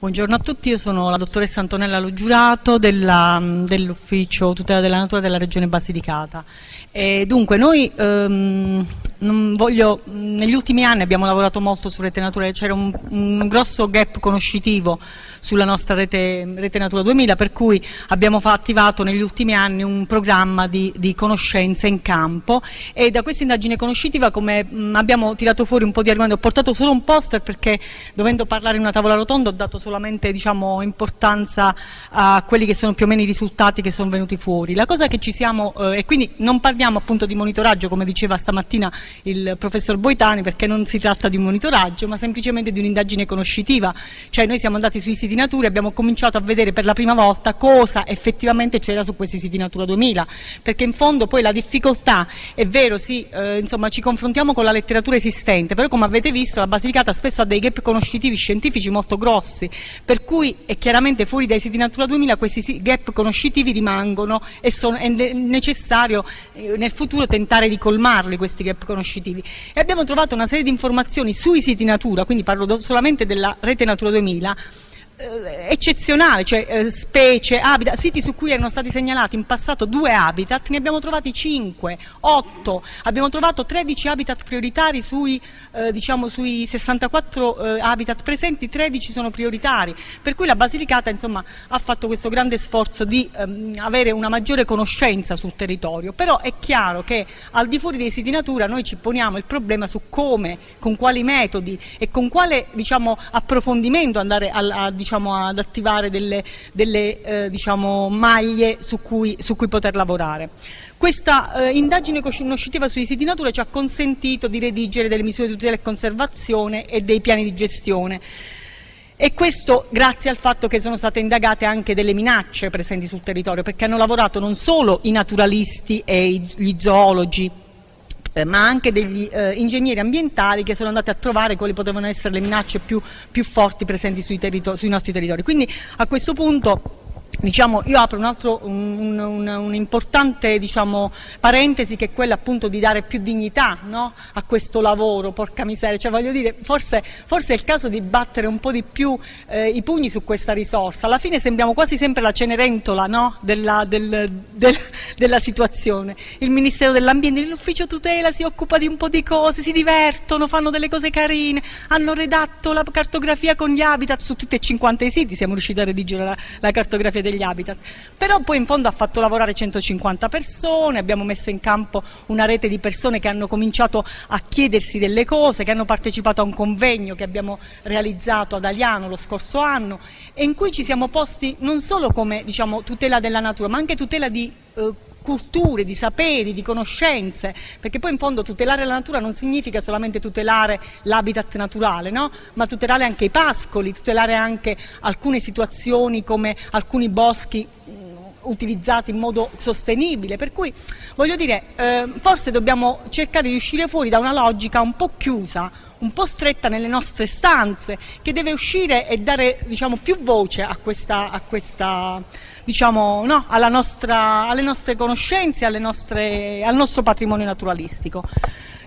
Buongiorno a tutti, io sono la dottoressa Antonella Logiurato dell'Ufficio Tutela della Natura della Regione Basilicata. E dunque, noi ehm, voglio, negli ultimi anni abbiamo lavorato molto su Rete Natura, c'era un, un, grosso gap conoscitivo sulla nostra rete, rete, Natura 2000, per cui abbiamo attivato negli ultimi anni un programma di, di conoscenza in campo e da questa indagine conoscitiva come mh, abbiamo tirato fuori un po' di argomenti, ho portato solo un poster perché dovendo parlare in una tavola rotonda ho dato solamente diciamo, importanza a quelli che sono più o meno i risultati che sono venuti fuori. La cosa che ci siamo, eh, e quindi non parliamo appunto di monitoraggio come diceva stamattina il professor Boitani perché non si tratta di un monitoraggio ma semplicemente di un'indagine conoscitiva, cioè noi siamo andati sui siti Natura e abbiamo cominciato a vedere per la prima volta cosa effettivamente c'era su questi siti Natura 2000, perché in fondo poi la difficoltà, è vero sì, eh, insomma ci confrontiamo con la letteratura esistente, però come avete visto la Basilicata spesso ha dei gap conoscitivi scientifici molto grossi, per cui è chiaramente fuori dai siti Natura 2000 questi gap conoscitivi rimangono e sono, è necessario eh, nel futuro tentare di colmarli questi gap conoscitivi. E abbiamo trovato una serie di informazioni sui siti Natura, quindi parlo solamente della rete Natura 2000, eh, eccezionale, cioè eh, specie, habitat, siti su cui erano stati segnalati in passato due habitat, ne abbiamo trovati 5, 8, abbiamo trovato 13 habitat prioritari sui, eh, diciamo, sui 64 eh, habitat presenti, 13 sono prioritari, per cui la Basilicata insomma, ha fatto questo grande sforzo di ehm, avere una maggiore conoscenza sul territorio, però è chiaro che al di fuori dei siti natura noi ci poniamo il problema su come, con quali metodi e con quale diciamo, approfondimento andare a, a diciamo, ad attivare delle, delle eh, diciamo, maglie su cui, su cui, poter lavorare. Questa eh, indagine conoscitiva sui siti natura ci ha consentito di redigere delle misure di tutela e conservazione e dei piani di gestione. E questo grazie al fatto che sono state indagate anche delle minacce presenti sul territorio, perché hanno lavorato non solo i naturalisti e gli zoologi, ma anche degli eh, ingegneri ambientali che sono andati a trovare quali potevano essere le minacce più, più forti presenti sui, sui nostri territori. Quindi a questo punto Diciamo, io apro un'importante un, un, diciamo, parentesi che è quella appunto di dare più dignità no? a questo lavoro, porca miseria, cioè, voglio dire, forse, forse, è il caso di battere un po' di più eh, i pugni su questa risorsa, alla fine sembriamo quasi sempre la cenerentola no? della, del, del, della, situazione, il Ministero dell'Ambiente, l'Ufficio Tutela si occupa di un po' di cose, si divertono, fanno delle cose carine, hanno redatto la cartografia con gli habitat su tutti e 50 i siti, siamo riusciti a redigere la, la cartografia degli habitat. Però poi in fondo ha fatto lavorare 150 persone, abbiamo messo in campo una rete di persone che hanno cominciato a chiedersi delle cose, che hanno partecipato a un convegno che abbiamo realizzato ad Aliano lo scorso anno e in cui ci siamo posti non solo come diciamo, tutela della natura, ma anche tutela di eh, culture, di saperi, di conoscenze, perché poi in fondo tutelare la natura non significa solamente tutelare l'habitat naturale, no? ma tutelare anche i pascoli, tutelare anche alcune situazioni come alcuni boschi utilizzati in modo sostenibile, per cui voglio dire, eh, forse dobbiamo cercare di uscire fuori da una logica un po' chiusa, un po' stretta nelle nostre stanze, che deve uscire e dare diciamo, più voce a questa, a questa diciamo, no, nostra, alle nostre conoscenze, nostre, al nostro patrimonio naturalistico.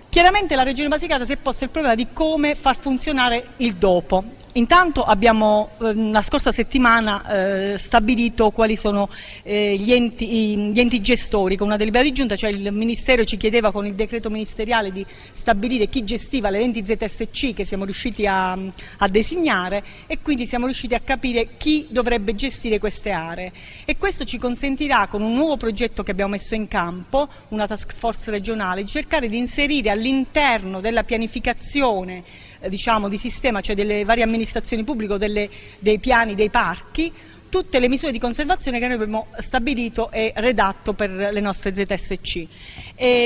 Chiaramente la Regione Basilicata si è posta il problema di come far funzionare il dopo Intanto abbiamo eh, la scorsa settimana eh, stabilito quali sono eh, gli, enti, gli, enti, gestori. Con una delibera di giunta, cioè il Ministero ci chiedeva con il decreto ministeriale di stabilire chi gestiva le 20 ZSC che siamo riusciti a, a designare e quindi siamo riusciti a capire chi dovrebbe gestire queste aree. E questo ci consentirà con un nuovo progetto che abbiamo messo in campo, una task force regionale, di cercare di inserire all'interno della pianificazione diciamo, di sistema, cioè delle varie amministrazioni pubbliche, delle, dei piani dei parchi, tutte le misure di conservazione che noi abbiamo stabilito e redatto per le nostre ZSC.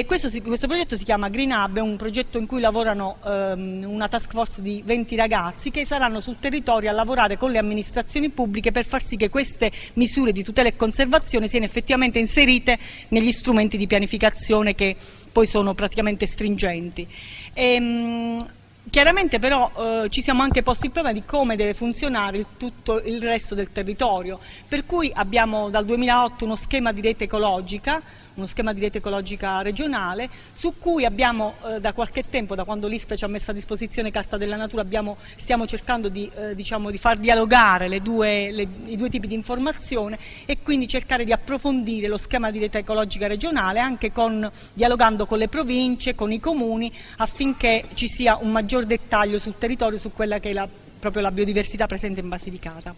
Questo, questo, progetto si chiama Green Hub, è un progetto in cui lavorano um, una task force di 20 ragazzi che saranno sul territorio a lavorare con le amministrazioni pubbliche per far sì che queste misure di tutela e conservazione siano effettivamente inserite negli strumenti di pianificazione che poi sono praticamente stringenti. E, um, Chiaramente però eh, ci siamo anche posti il problema di come deve funzionare il, tutto il resto del territorio, per cui abbiamo dal 2008 uno schema di rete ecologica uno schema di rete ecologica regionale, su cui abbiamo eh, da qualche tempo, da quando l'ISPRE ci ha messo a disposizione Carta della Natura, abbiamo, stiamo cercando di, eh, diciamo, di, far dialogare le due, le, i due tipi di informazione e quindi cercare di approfondire lo schema di rete ecologica regionale anche con, dialogando con le province, con i comuni, affinché ci sia un maggior dettaglio sul territorio su quella che è la, proprio la biodiversità presente in Basilicata.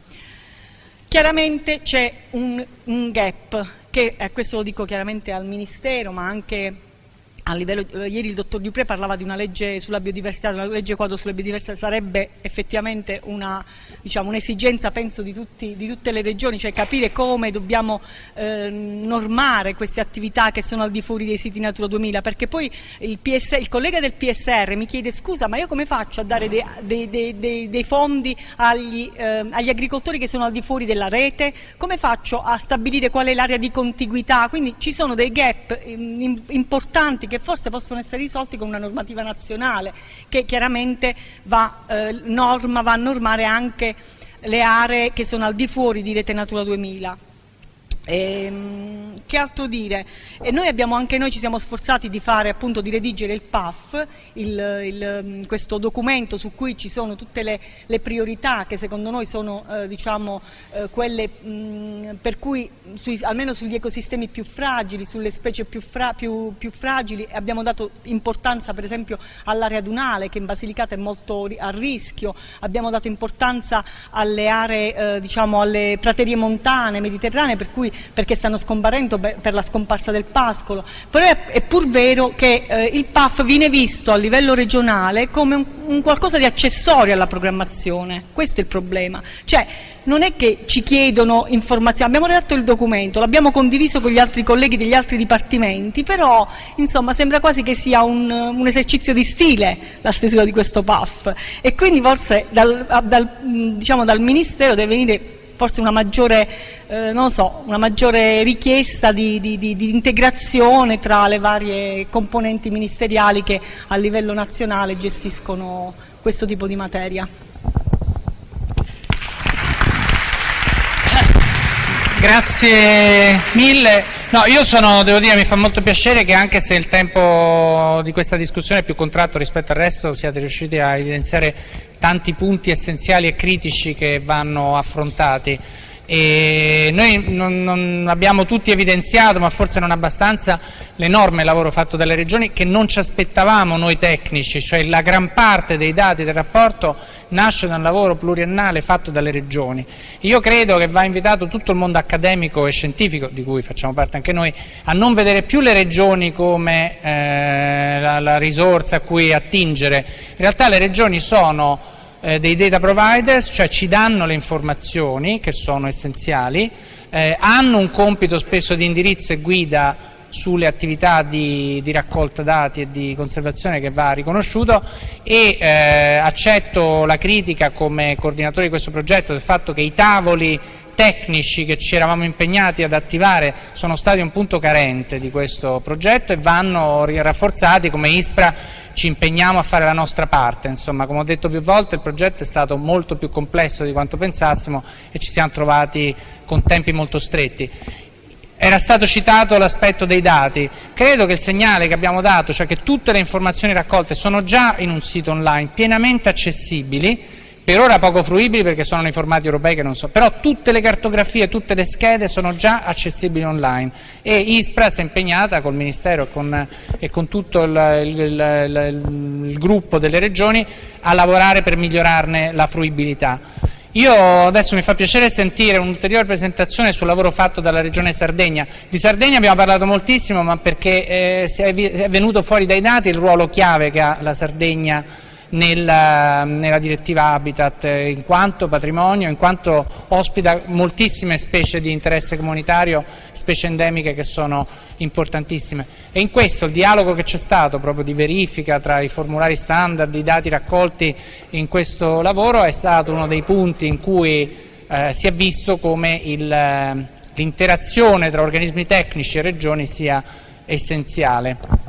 Chiaramente c'è un, un, gap, che eh, questo lo dico chiaramente al Ministero, ma anche livello, eh, ieri il dottor Dupré parlava di una legge sulla biodiversità, una legge quadro sulla biodiversità, sarebbe effettivamente diciamo, un'esigenza penso di, tutti, di, tutte le regioni, cioè capire come dobbiamo eh, normare queste attività che sono al di fuori dei siti Natura 2000, perché poi il, PS, il collega del PSR mi chiede scusa ma io come faccio a dare dei, dei, dei, dei fondi agli, eh, agli, agricoltori che sono al di fuori della rete, come faccio a stabilire qual è l'area di contiguità, quindi ci sono dei gap in, importanti che che forse possono essere risolti con una normativa nazionale che chiaramente va, eh, norma, va a normare anche le aree che sono al di fuori di Rete Natura 2000. E, ehm, che altro dire? E noi abbiamo, anche noi ci siamo sforzati di fare appunto di redigere il PAF, il, il, questo documento su cui ci sono tutte le, le priorità che secondo noi sono eh, diciamo, eh, quelle mh, per cui sui, almeno sugli ecosistemi più fragili, sulle specie più, fra, più, più, fragili abbiamo dato importanza per esempio all'area dunale che in Basilicata è molto a rischio, abbiamo dato importanza alle aree, eh, diciamo alle praterie montane, mediterranee per cui perché stanno scomparendo per la scomparsa del pascolo, però è, è pur vero che eh, il PAF viene visto a livello regionale come un, un, qualcosa di accessorio alla programmazione, questo è il problema, cioè non è che ci chiedono informazioni, abbiamo redatto il documento, l'abbiamo condiviso con gli altri colleghi degli altri dipartimenti, però insomma sembra quasi che sia un, un esercizio di stile la stesura di questo PAF e quindi forse dal, dal, diciamo, dal Ministero deve venire forse una maggiore, eh, so, una maggiore richiesta di, di, di, di, integrazione tra le varie componenti ministeriali che a livello nazionale gestiscono questo tipo di materia. Grazie mille. No, io sono, devo dire, mi fa molto piacere che anche se il tempo di questa discussione è più contratto rispetto al resto, siate riusciti a evidenziare tanti punti essenziali e critici che vanno affrontati. E noi non, non, abbiamo tutti evidenziato, ma forse non abbastanza, l'enorme lavoro fatto dalle regioni che non ci aspettavamo noi tecnici, cioè la gran parte dei dati del rapporto nasce da un lavoro pluriennale fatto dalle regioni. Io credo che va invitato tutto il mondo accademico e scientifico, di cui facciamo parte anche noi, a non vedere più le regioni come eh, la, la risorsa a cui attingere. In realtà le regioni sono eh, dei data providers, cioè ci danno le informazioni che sono essenziali, eh, hanno un compito spesso di indirizzo e guida sulle attività di, di, raccolta dati e di conservazione che va riconosciuto e eh, accetto la critica come coordinatore di questo progetto del fatto che i tavoli tecnici che ci eravamo impegnati ad attivare sono stati un punto carente di questo progetto e vanno rafforzati come ISPRA ci impegniamo a fare la nostra parte, insomma come ho detto più volte il progetto è stato molto più complesso di quanto pensassimo e ci siamo trovati con tempi molto stretti. Era stato citato l'aspetto dei dati, credo che il segnale che abbiamo dato, cioè che tutte le informazioni raccolte sono già in un sito online pienamente accessibili, per ora poco fruibili perché sono nei formati europei che non so, però tutte le cartografie, tutte le schede sono già accessibili online e ISPRA si è impegnata col Ministero e con, e con tutto il, il, il, il gruppo delle regioni a lavorare per migliorarne la fruibilità. Io adesso mi fa piacere sentire un'ulteriore presentazione sul lavoro fatto dalla Regione Sardegna. Di Sardegna abbiamo parlato moltissimo, ma perché eh, è venuto fuori dai dati il ruolo chiave che ha la Sardegna nella, nella, direttiva Habitat in quanto patrimonio, in quanto ospita moltissime specie di interesse comunitario, specie endemiche che sono importantissime. E in questo il dialogo che c'è stato proprio di verifica tra i formulari standard, i dati raccolti in questo lavoro è stato uno dei punti in cui eh, si è visto come l'interazione tra organismi tecnici e regioni sia essenziale.